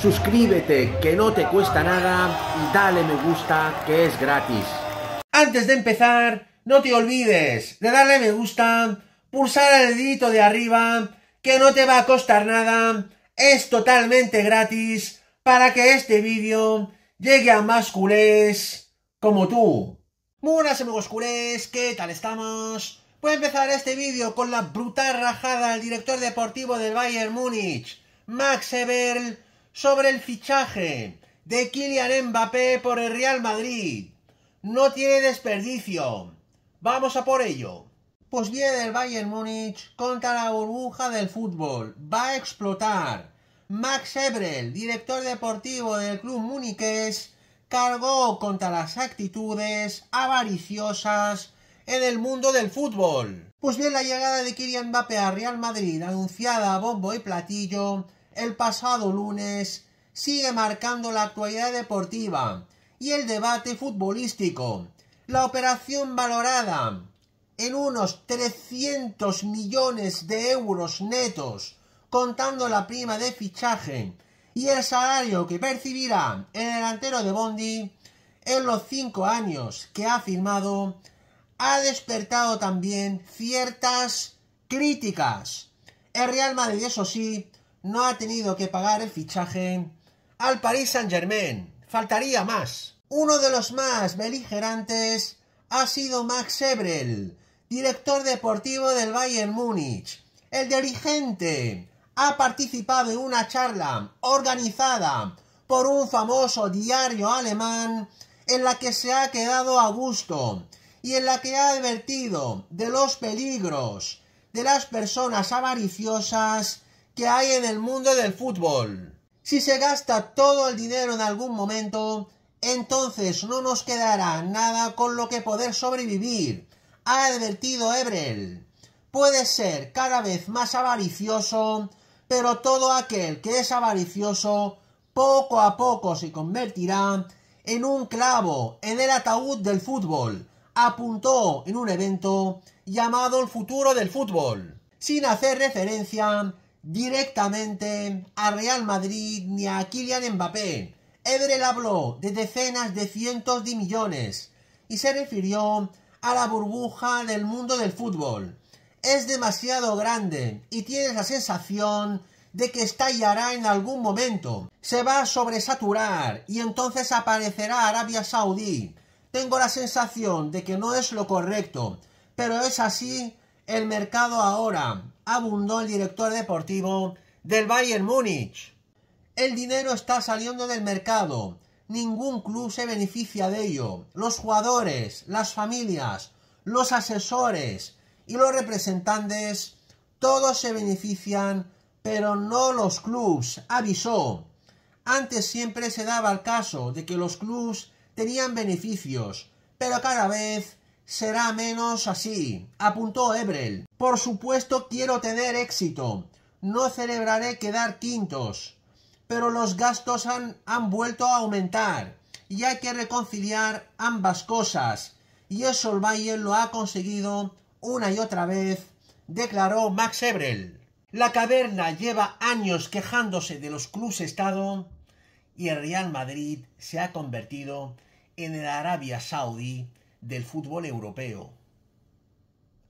suscríbete que no te cuesta nada y dale me gusta que es gratis. Antes de empezar, no te olvides de darle me gusta, pulsar el dedito de arriba, que no te va a costar nada, es totalmente gratis para que este vídeo llegue a más culés como tú. Buenas amigos culés, ¿qué tal estamos? Voy a empezar este vídeo con la brutal rajada del director deportivo del Bayern Múnich, Max Eberl, sobre el fichaje de Kylian Mbappé por el Real Madrid. No tiene desperdicio. Vamos a por ello. Pues bien, el Bayern Múnich contra la burbuja del fútbol. Va a explotar. Max Ebrel, director deportivo del club muniqués, cargó contra las actitudes avariciosas en el mundo del fútbol. Pues bien, la llegada de Kylian Mbappé a Real Madrid, anunciada a bombo y platillo, el pasado lunes sigue marcando la actualidad deportiva y el debate futbolístico. La operación valorada en unos 300 millones de euros netos, contando la prima de fichaje y el salario que percibirá el delantero de Bondi en los cinco años que ha firmado, ha despertado también ciertas críticas. El Real Madrid, eso sí, no ha tenido que pagar el fichaje al Paris Saint-Germain. Faltaría más. Uno de los más beligerantes ha sido Max Ebrel, director deportivo del Bayern Múnich. El dirigente ha participado en una charla organizada por un famoso diario alemán en la que se ha quedado a gusto y en la que ha advertido de los peligros de las personas avariciosas que hay en el mundo del fútbol. Si se gasta todo el dinero en algún momento, entonces no nos quedará nada con lo que poder sobrevivir, ha advertido Ebrel. Puede ser cada vez más avaricioso, pero todo aquel que es avaricioso poco a poco se convertirá en un clavo en el ataúd del fútbol, apuntó en un evento llamado El futuro del fútbol, sin hacer referencia directamente a Real Madrid ni a Kylian Mbappé. Ebrel habló de decenas de cientos de millones y se refirió a la burbuja del mundo del fútbol. Es demasiado grande y tienes la sensación de que estallará en algún momento. Se va a sobresaturar y entonces aparecerá Arabia Saudí. Tengo la sensación de que no es lo correcto, pero es así el mercado ahora abundó el director deportivo del Bayern Múnich. El dinero está saliendo del mercado. Ningún club se beneficia de ello. Los jugadores, las familias, los asesores y los representantes, todos se benefician, pero no los clubs, avisó. Antes siempre se daba el caso de que los clubs tenían beneficios, pero cada vez será menos así, apuntó Ebrel. Por supuesto quiero tener éxito. No celebraré quedar quintos. Pero los gastos han, han vuelto a aumentar y hay que reconciliar ambas cosas. Y eso el Bayern lo ha conseguido una y otra vez, declaró Max Ebrel. La caverna lleva años quejándose de los clubes Estado y el Real Madrid se ha convertido en el Arabia Saudí del fútbol europeo.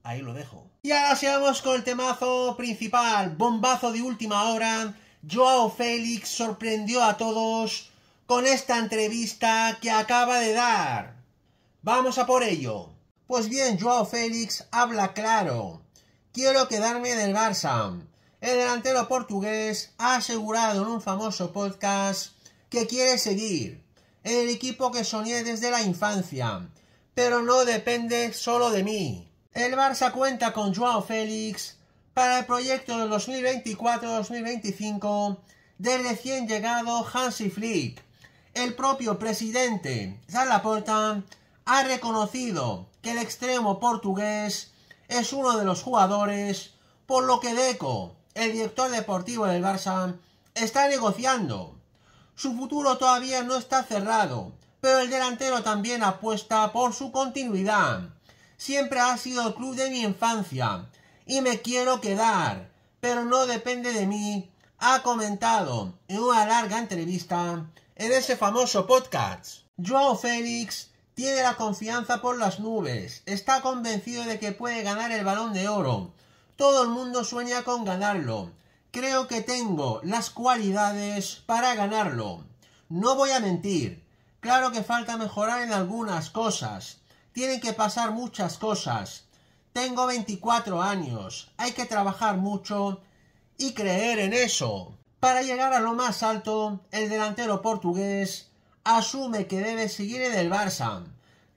Ahí lo dejo. Y ahora sigamos con el temazo principal, bombazo de última hora. Joao Félix sorprendió a todos con esta entrevista que acaba de dar. Vamos a por ello. Pues bien, Joao Félix habla claro. Quiero quedarme del Barça. El delantero portugués ha asegurado en un famoso podcast que quiere seguir en el equipo que soñé desde la infancia pero no depende solo de mí. El Barça cuenta con Joao Félix para el proyecto de 2024-2025 del recién llegado Hansi Flick. El propio presidente Laporta ha reconocido que el extremo portugués es uno de los jugadores, por lo que Deco, el director deportivo del Barça, está negociando. Su futuro todavía no está cerrado, pero el delantero también apuesta por su continuidad. Siempre ha sido el club de mi infancia y me quiero quedar, pero no depende de mí ha comentado en una larga entrevista en ese famoso podcast. Joao Félix tiene la confianza por las nubes, está convencido de que puede ganar el balón de oro. Todo el mundo sueña con ganarlo. Creo que tengo las cualidades para ganarlo. No voy a mentir. Claro que falta mejorar en algunas cosas. Tienen que pasar muchas cosas. Tengo 24 años. Hay que trabajar mucho y creer en eso. Para llegar a lo más alto, el delantero portugués asume que debe seguir en el Barça.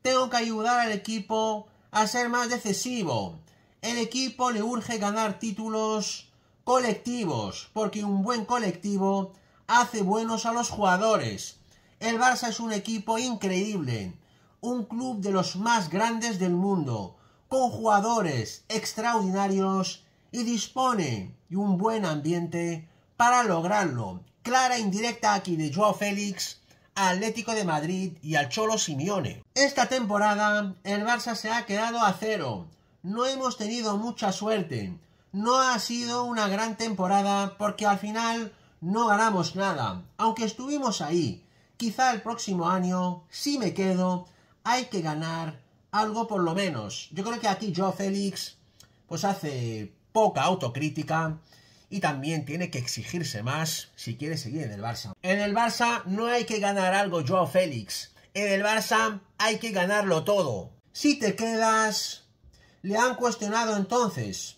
Tengo que ayudar al equipo a ser más decisivo. El equipo le urge ganar títulos colectivos, porque un buen colectivo hace buenos a los jugadores. El Barça es un equipo increíble, un club de los más grandes del mundo, con jugadores extraordinarios y dispone de un buen ambiente para lograrlo. Clara indirecta aquí de Joao Félix, Atlético de Madrid y al Cholo Simeone. Esta temporada el Barça se ha quedado a cero. No hemos tenido mucha suerte. No ha sido una gran temporada porque al final no ganamos nada. Aunque estuvimos ahí. Quizá el próximo año, si me quedo, hay que ganar algo por lo menos. Yo creo que aquí Joao Félix pues hace poca autocrítica y también tiene que exigirse más si quiere seguir en el Barça. En el Barça no hay que ganar algo Joao Félix. En el Barça hay que ganarlo todo. Si te quedas, le han cuestionado entonces.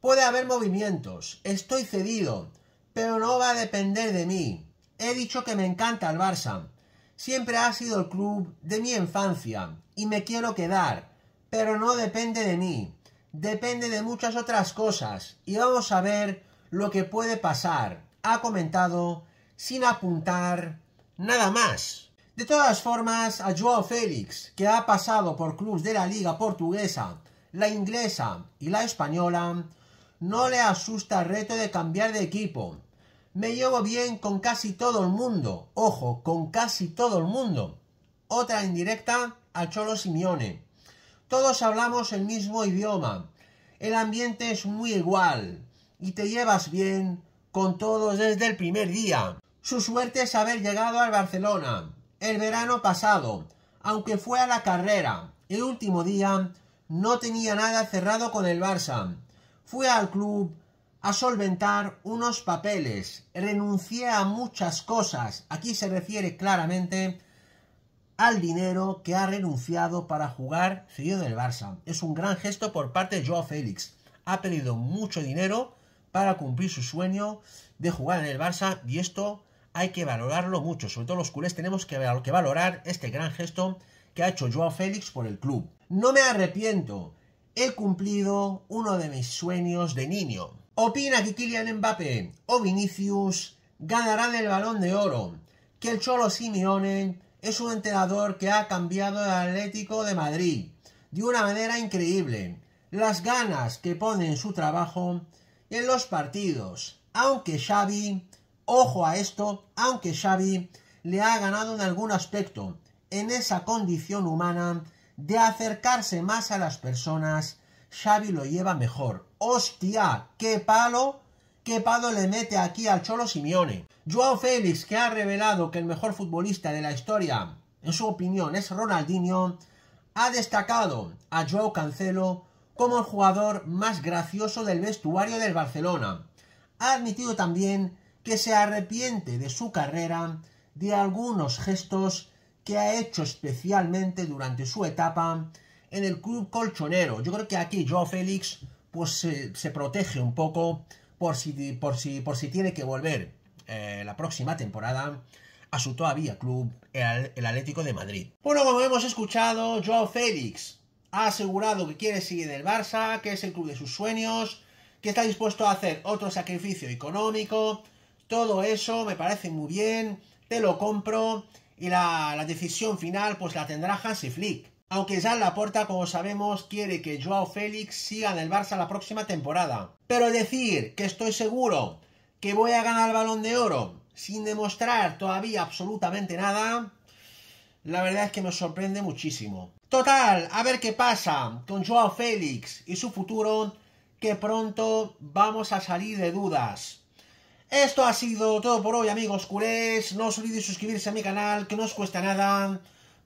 Puede haber movimientos. Estoy cedido. Pero no va a depender de mí. He dicho que me encanta el Barça. Siempre ha sido el club de mi infancia y me quiero quedar. Pero no depende de mí. Depende de muchas otras cosas. Y vamos a ver lo que puede pasar, ha comentado sin apuntar nada más. De todas formas, a Joao Félix, que ha pasado por clubes de la liga portuguesa, la inglesa y la española, no le asusta el reto de cambiar de equipo. Me llevo bien con casi todo el mundo. Ojo, con casi todo el mundo. Otra indirecta al Cholo Simeone. Todos hablamos el mismo idioma. El ambiente es muy igual y te llevas bien con todos desde el primer día. Su suerte es haber llegado al Barcelona el verano pasado, aunque fue a la carrera. El último día no tenía nada cerrado con el Barça. Fui al club a solventar unos papeles. Renuncié a muchas cosas. Aquí se refiere claramente al dinero que ha renunciado para jugar seguido del Barça. Es un gran gesto por parte de Joao Félix. Ha perdido mucho dinero para cumplir su sueño de jugar en el Barça y esto hay que valorarlo mucho. Sobre todo los culés tenemos que, valorar este gran gesto que ha hecho Joao Félix por el club. No me arrepiento. He cumplido uno de mis sueños de niño. Opina que Kylian Mbappé o Vinicius ganarán el balón de oro. Que el Cholo Simeone es un entrenador que ha cambiado el Atlético de Madrid de una manera increíble. Las ganas que pone en su trabajo en los partidos. Aunque Xavi, ojo a esto, aunque Xavi le ha ganado en algún aspecto, en esa condición humana de acercarse más a las personas, Xavi lo lleva mejor. ¡Hostia! ¡Qué palo! ¿Qué palo le mete aquí al Cholo Simeone? Joao Félix, que ha revelado que el mejor futbolista de la historia, en su opinión, es Ronaldinho, ha destacado a Joao Cancelo como el jugador más gracioso del vestuario del Barcelona. Ha admitido también que se arrepiente de su carrera de algunos gestos que ha hecho especialmente durante su etapa en el club colchonero. Yo creo que aquí Joao Félix pues se, protege un poco por si, por si, por si tiene que volver eh, la próxima temporada a su todavía club, el, Atlético de Madrid. Bueno, como hemos escuchado, Joao Félix ha asegurado que quiere seguir en el Barça, que es el club de sus sueños, que está dispuesto a hacer otro sacrificio económico. Todo eso me parece muy bien, te lo compro y la, decisión final pues la tendrá Hansi Flick. Aunque ya la Laporta, como sabemos, quiere que Joao Félix siga en el Barça la próxima temporada. Pero decir que estoy seguro que voy a ganar el balón de oro sin demostrar todavía absolutamente nada, la verdad es que me sorprende muchísimo. Total, a ver qué pasa con Joao Félix y su futuro, que pronto vamos a salir de dudas. Esto ha sido todo por hoy, amigos culés. No os olvidéis suscribirse a mi canal, que no os cuesta nada.